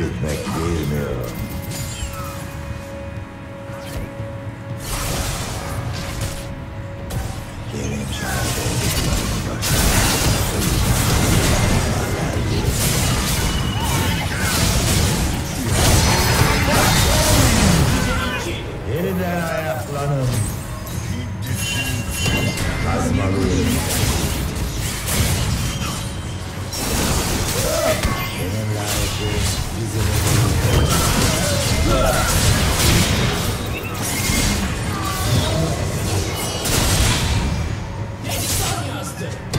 is Macedonia. Get inside. Yeniden ayaklanın. Thursday.